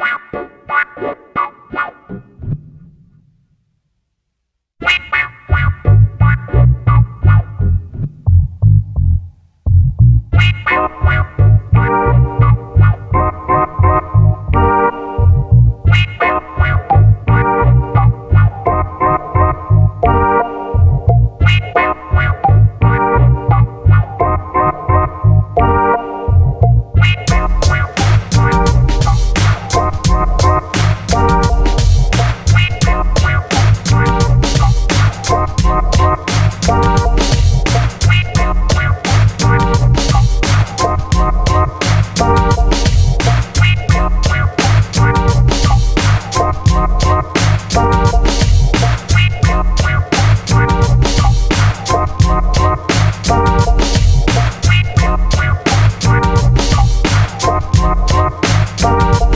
Wow. Bye.